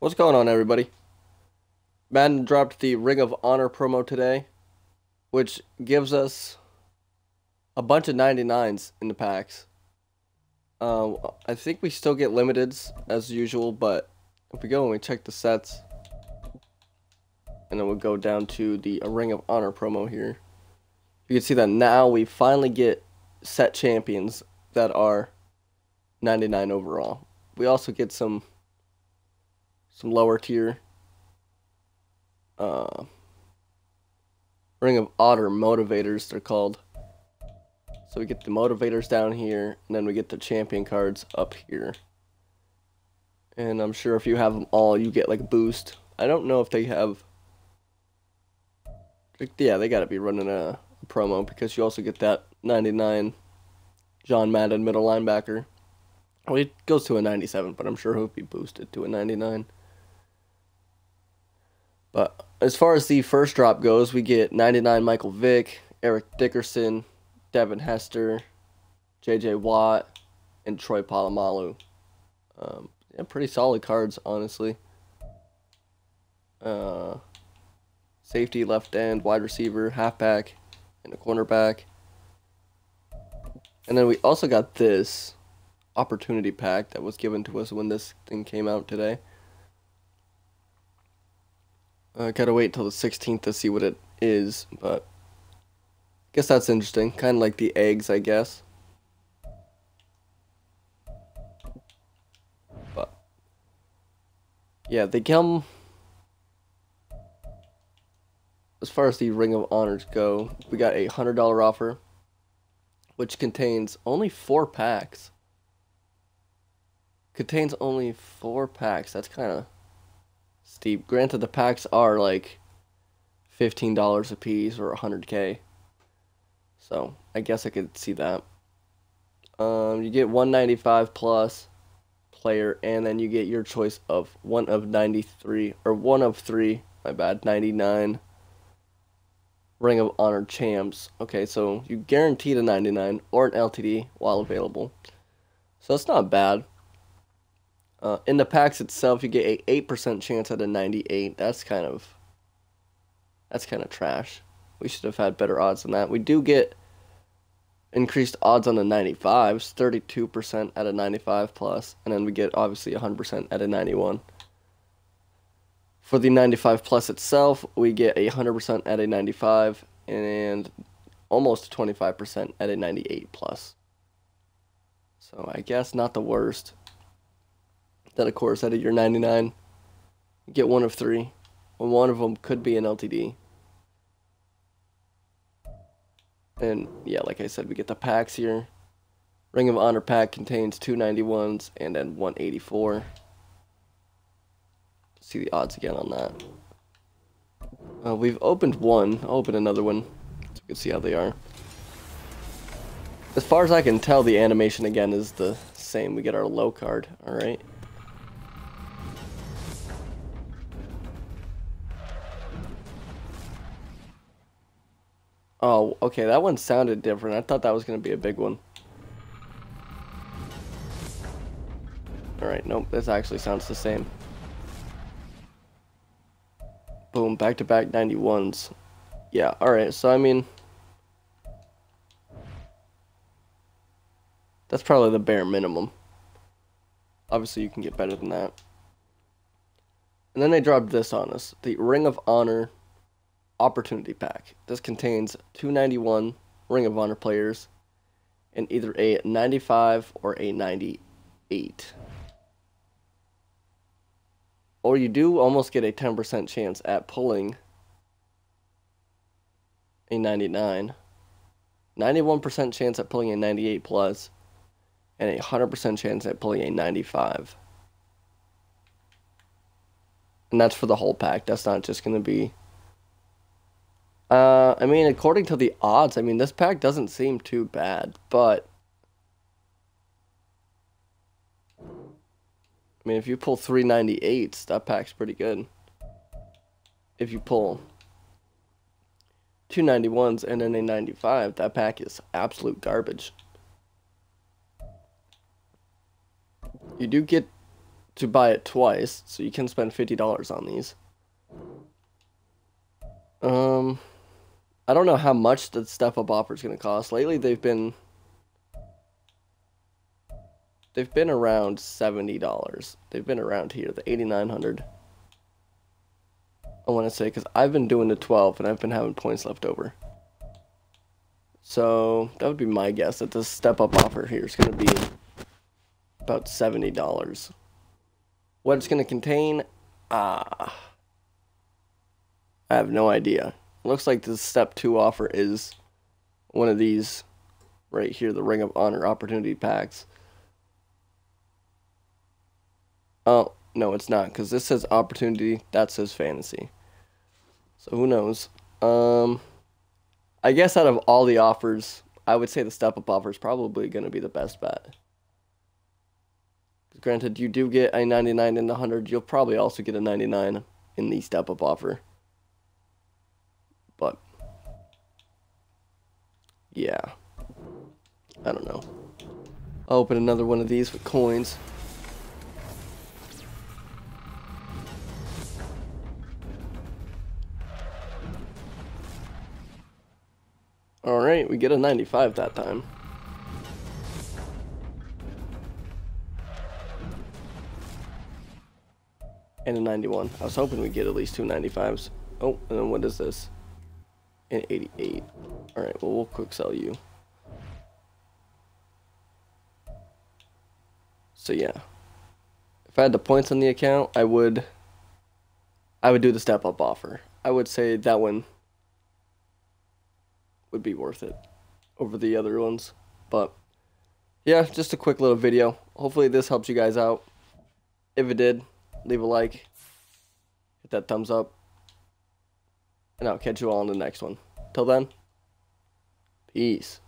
What's going on, everybody? Madden dropped the Ring of Honor promo today, which gives us a bunch of 99s in the packs. Uh, I think we still get limiteds as usual, but if we go and we check the sets, and then we'll go down to the Ring of Honor promo here, you can see that now we finally get set champions that are 99 overall. We also get some some lower tier uh, Ring of Honor motivators, they're called. So we get the motivators down here, and then we get the champion cards up here. And I'm sure if you have them all, you get like a boost. I don't know if they have. Yeah, they gotta be running a, a promo because you also get that 99 John Madden middle linebacker. Well, it goes to a 97, but I'm sure he'll be boosted to a 99. But as far as the first drop goes, we get 99 Michael Vick, Eric Dickerson, Devin Hester, J.J. Watt, and Troy Polamalu. Um, yeah, pretty solid cards, honestly. Uh, safety, left end, wide receiver, halfback, and a cornerback. And then we also got this opportunity pack that was given to us when this thing came out today. Uh, gotta wait until the 16th to see what it is, but I guess that's interesting. Kind of like the eggs, I guess. But yeah, they come. As far as the Ring of Honors go, we got a hundred dollar offer, which contains only four packs. Contains only four packs. That's kind of steep. Granted, the packs are like fifteen dollars a piece or hundred k. So I guess I could see that. Um, you get one ninety five plus player, and then you get your choice of one of ninety three or one of three. My bad, ninety nine. Ring of Honor champs. Okay, so you guaranteed a 99 or an LTD while available. So it's not bad. Uh, in the packs itself, you get a eight percent chance at a ninety-eight. That's kind of that's kind of trash. We should have had better odds than that. We do get increased odds on the 95s, 32% at a 95 plus, and then we get obviously 100% at a 91. For the 95 plus itself, we get a 100% at a 95 and almost 25% at a 98 plus. So I guess not the worst. Then, of course, out of your 99, get one of three. And one of them could be an LTD. And, yeah, like I said, we get the packs here. Ring of Honor pack contains two 91s and then 184. See the odds again on that. Uh, we've opened one. I'll open another one so we can see how they are. As far as I can tell, the animation again is the same. We get our low card, alright? Oh, okay, that one sounded different. I thought that was going to be a big one. Alright, nope, this actually sounds the same. Boom, back-to-back -back 91s. Yeah, alright, so I mean... That's probably the bare minimum. Obviously, you can get better than that. And then they dropped this on us. The Ring of Honor Opportunity Pack. This contains 291 Ring of Honor players and either a 95 or a 98. Or you do almost get a 10% chance at pulling a 99. 91% chance at pulling a 98 plus, and a 100% chance at pulling a 95. And that's for the whole pack. That's not just going to be uh, I mean, according to the odds, I mean, this pack doesn't seem too bad, but... I mean, if you pull 398s, that pack's pretty good. If you pull 291s and then a 95, that pack is absolute garbage. You do get to buy it twice, so you can spend fifty dollars on these. Um, I don't know how much the step up offer is going to cost. Lately, they've been they've been around seventy dollars. They've been around here, the eighty nine hundred. I want to say because I've been doing the twelve and I've been having points left over. So that would be my guess that the step up offer here is going to be about seventy dollars. What it's going to contain, ah, I have no idea. Looks like the step two offer is one of these right here, the Ring of Honor opportunity packs. Oh, no, it's not, because this says opportunity, that says fantasy. So who knows? Um, I guess out of all the offers, I would say the step up offer is probably going to be the best bet. Granted, you do get a 99 in the 100, you'll probably also get a 99 in the step up offer. Yeah. I don't know. I'll open another one of these with coins. Alright, we get a 95 that time. And a 91. I was hoping we'd get at least two 95s. Oh, and then what is this? An 88. Alright, well, we'll quick sell you. So, yeah. If I had the points on the account, I would... I would do the step-up offer. I would say that one would be worth it over the other ones. But yeah, just a quick little video. Hopefully this helps you guys out. If it did, leave a like, hit that thumbs up, and I'll catch you all in the next one. Till then, peace.